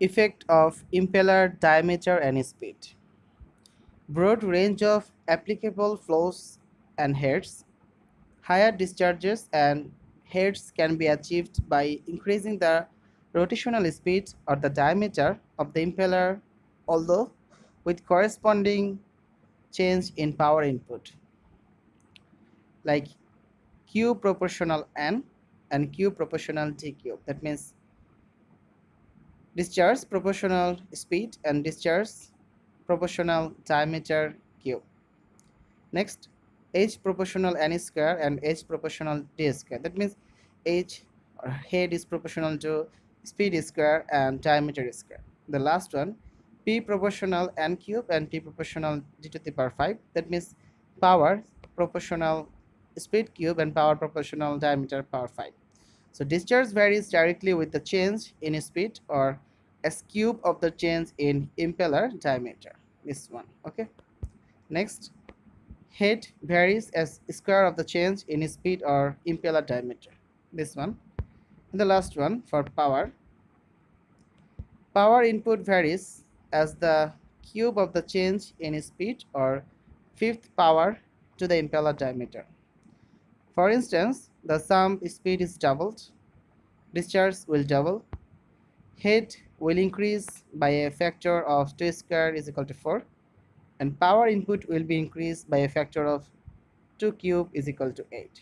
Effect of impeller diameter and speed. Broad range of applicable flows and heads. Higher discharges and heads can be achieved by increasing the rotational speed or the diameter of the impeller although with corresponding change in power input like Q proportional N and Q proportional cube that means discharge proportional speed and discharge proportional diameter cube. Next, H proportional n square and H proportional d square. That means H or head is proportional to speed square and diameter square. The last one, P proportional n cube and P proportional d to the power 5. That means power proportional speed cube and power proportional diameter power 5. So discharge varies directly with the change in speed or S cube of the change in impeller diameter. This one okay? Next head varies as square of the change in speed or impeller diameter. This one. And the last one for power. Power input varies as the cube of the change in speed or fifth power to the impeller diameter. For instance the sum speed is doubled discharge will double head will increase by a factor of 2 square is equal to 4 and power input will be increased by a factor of 2 cube is equal to 8